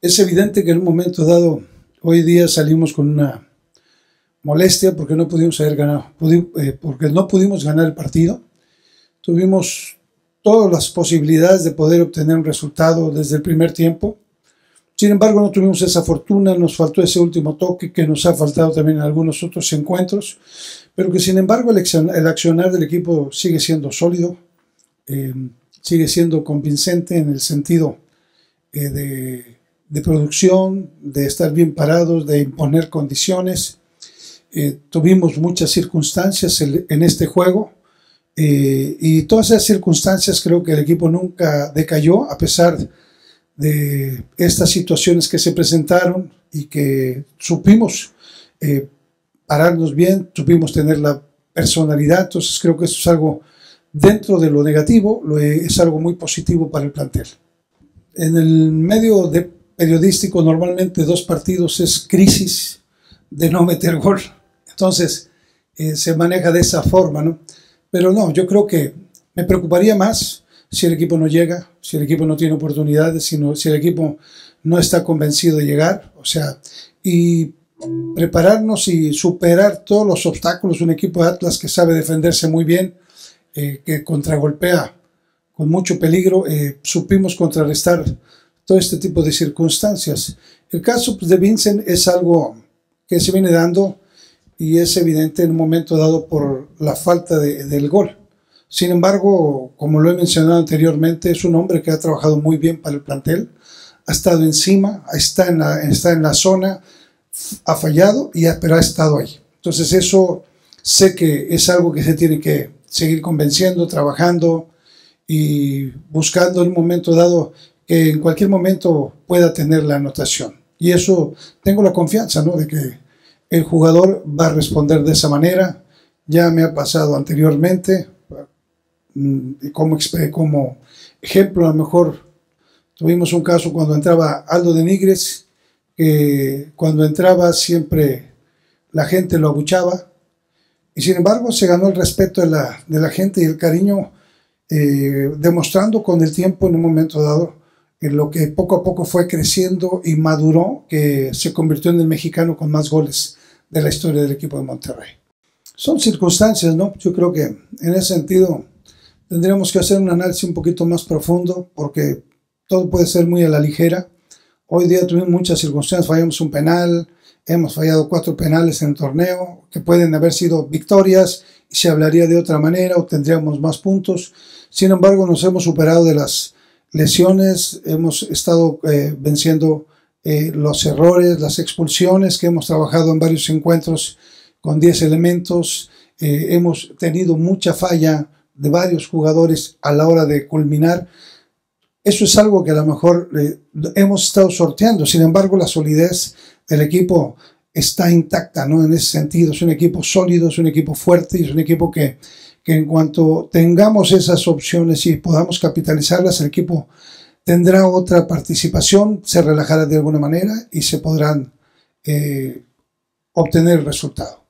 Es evidente que en un momento dado, hoy día salimos con una molestia porque no pudimos haber ganado, eh, porque no pudimos ganar el partido. Tuvimos todas las posibilidades de poder obtener un resultado desde el primer tiempo. Sin embargo, no tuvimos esa fortuna, nos faltó ese último toque que nos ha faltado también en algunos otros encuentros, pero que sin embargo el accionar del equipo sigue siendo sólido, eh, sigue siendo convincente en el sentido eh, de de producción, de estar bien parados, de imponer condiciones. Eh, tuvimos muchas circunstancias en, este juego eh, y todas esas circunstancias creo que el equipo nunca decayó a pesar de estas situaciones que se presentaron y que supimos eh, pararnos bien, supimos tener la personalidad, entonces creo que eso es algo dentro de lo negativo, es algo muy positivo para el plantel. En el medio de periodístico normalmente dos partidos es crisis de no meter gol. Entonces eh, se maneja de esa forma, ¿no? Pero no, yo creo que me preocuparía más si el equipo no llega, si el equipo no tiene oportunidades, sino si el equipo no está convencido de llegar, o sea, y prepararnos y superar todos los obstáculos. Un equipo de Atlas que sabe defenderse muy bien, eh, que contragolpea con mucho peligro, eh, supimos contrarrestar todo este tipo de circunstancias. El caso pues, de Vincent es algo que se viene dando y es evidente en un momento dado por la falta de, del gol. Sin embargo, como lo he mencionado anteriormente, es un hombre que ha trabajado muy bien para el plantel, ha estado encima, está en la, está en la zona, ha fallado, y pero ha estado ahí. Entonces eso sé que es algo que se tiene que seguir convenciendo, trabajando y buscando en un momento dado que en cualquier momento pueda tener la anotación. Y eso tengo la confianza, ¿no? De que el jugador va a responder de esa manera. Ya me ha pasado anteriormente. Mm, como, como ejemplo, a lo mejor tuvimos un caso cuando entraba Aldo de Nigres, que cuando entraba siempre la gente lo abuchaba. Y sin embargo se ganó el respeto de la, de la gente y el cariño, eh, demostrando con el tiempo en un momento dado en lo que poco a poco fue creciendo y maduró, que se convirtió en el mexicano con más goles de la historia del equipo de Monterrey. Son circunstancias, ¿no? Yo creo que en ese sentido tendríamos que hacer un análisis un poquito más profundo porque todo puede ser muy a la ligera. Hoy día tuvimos muchas circunstancias, fallamos un penal, hemos fallado cuatro penales en el torneo que pueden haber sido victorias y se hablaría de otra manera o tendríamos más puntos. Sin embargo, nos hemos superado de las lesiones, hemos estado eh, venciendo eh, los errores, las expulsiones, que hemos trabajado en varios encuentros con 10 elementos, eh, hemos tenido mucha falla de varios jugadores a la hora de culminar. Eso es algo que a lo mejor hemos estado sorteando, sin embargo la solidez del equipo está intacta, ¿no? En ese sentido, es un equipo sólido, es un equipo fuerte y es un equipo que que en cuanto tengamos esas opciones y podamos capitalizarlas, el equipo tendrá otra participación, se relajará de alguna manera y se podrán eh, obtener el resultado.